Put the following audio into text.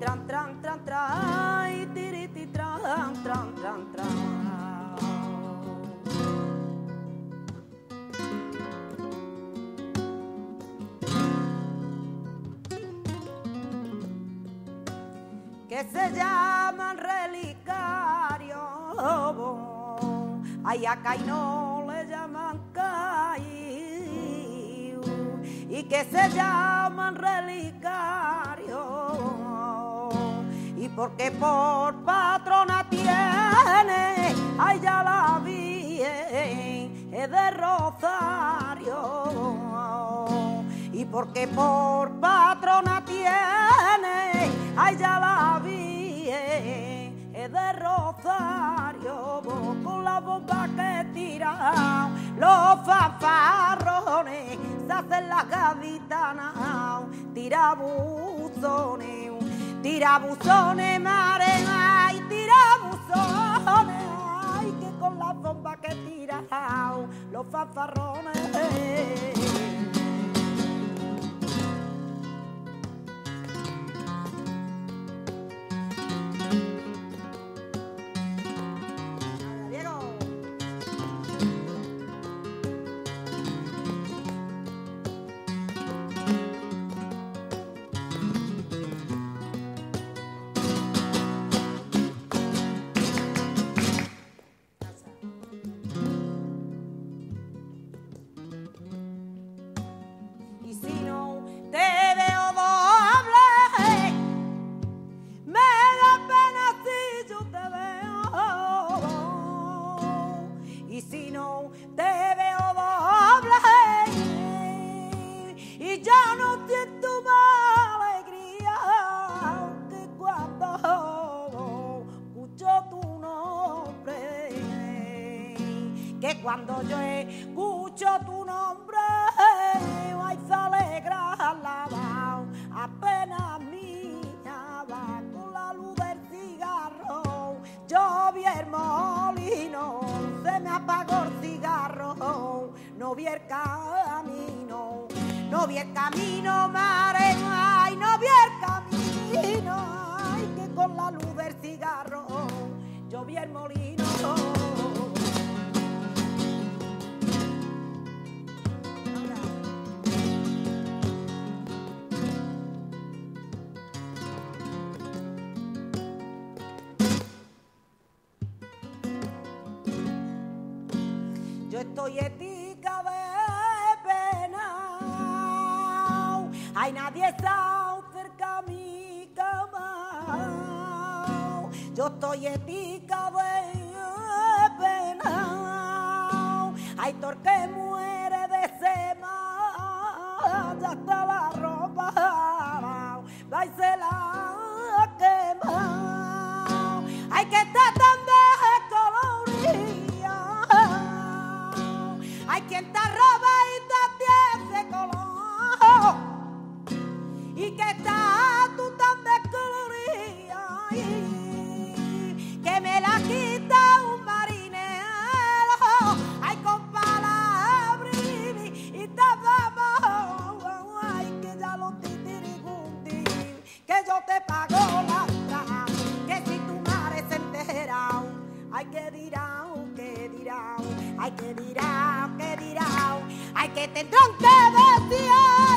tran tran tran tran, tiriti tran tran tran tran. que se llaman relicarios. Ay, acá y no le llaman caí y que se llaman relicarios. Porque por patrona tiene, ay, ya la vi, es de Rosario. Y porque por patrona tiene, ay, ya la vi, es de Rosario, con la bomba que tira los fanfarrones, se hacen las gaditanas, tira buzones, tira buzones, mare, ay, tira buzones, ay, que con la bomba que tira los fanfarrones. Ya no siento más alegría. Que cuando escucho tu nombre que cuando yo escucho tu nombre, ay, se alegra la apenas mía con la luz del cigarro, yo vi el molino, se me apagó el cigarro, no vi el camino, no vi el camino, mare, ay, no vi el camino, ay, que con la luz del cigarro, yo vi el molino. Yo estoy ética Ay, nadie está cerca mi cama. Yo estoy ética de pena. Ay, torque muere de sema. Ya está la ropa. Va y se la quema. Ay, que está tan descolorida. Hay quien te Ay, que dirán, que dirán, ay, que dirán, que dirán, ay, que tendrán que decir.